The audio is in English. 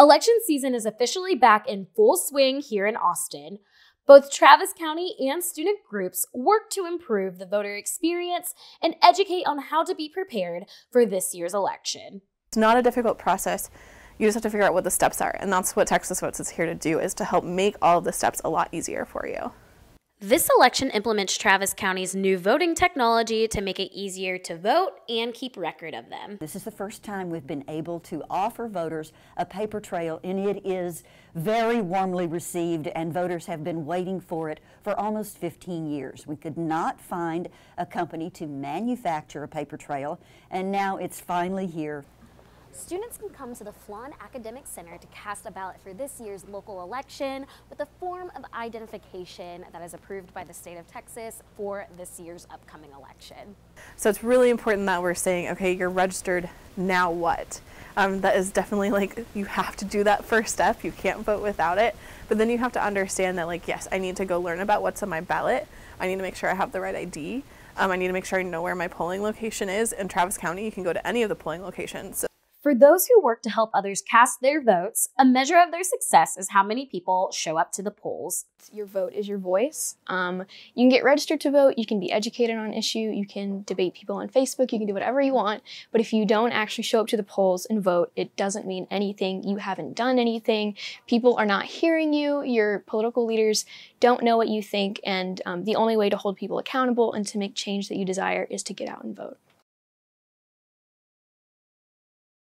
Election season is officially back in full swing here in Austin. Both Travis County and student groups work to improve the voter experience and educate on how to be prepared for this year's election. It's not a difficult process. You just have to figure out what the steps are, and that's what Texas Votes is here to do is to help make all of the steps a lot easier for you. This election implements Travis County's new voting technology to make it easier to vote and keep record of them. This is the first time we've been able to offer voters a paper trail, and it is very warmly received, and voters have been waiting for it for almost 15 years. We could not find a company to manufacture a paper trail, and now it's finally here Students can come to the Flawn Academic Center to cast a ballot for this year's local election with a form of identification that is approved by the state of Texas for this year's upcoming election. So it's really important that we're saying, okay, you're registered, now what? Um, that is definitely like, you have to do that first step. You can't vote without it. But then you have to understand that, like, yes, I need to go learn about what's on my ballot. I need to make sure I have the right ID. Um, I need to make sure I know where my polling location is. In Travis County, you can go to any of the polling locations. So for those who work to help others cast their votes, a measure of their success is how many people show up to the polls. Your vote is your voice. Um, you can get registered to vote, you can be educated on issue, you can debate people on Facebook, you can do whatever you want. But if you don't actually show up to the polls and vote, it doesn't mean anything. You haven't done anything. People are not hearing you. Your political leaders don't know what you think. And um, the only way to hold people accountable and to make change that you desire is to get out and vote.